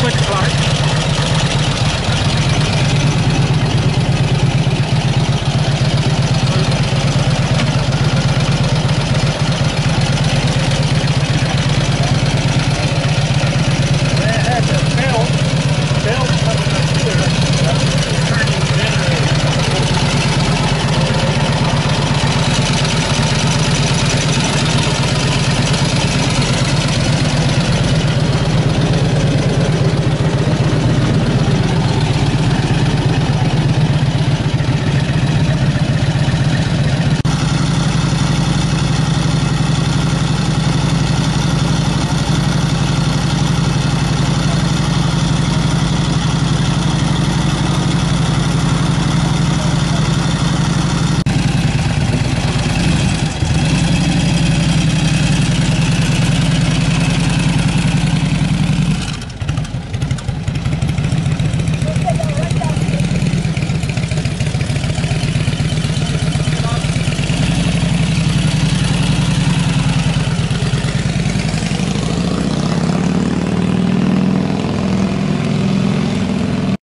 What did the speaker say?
quick Clark.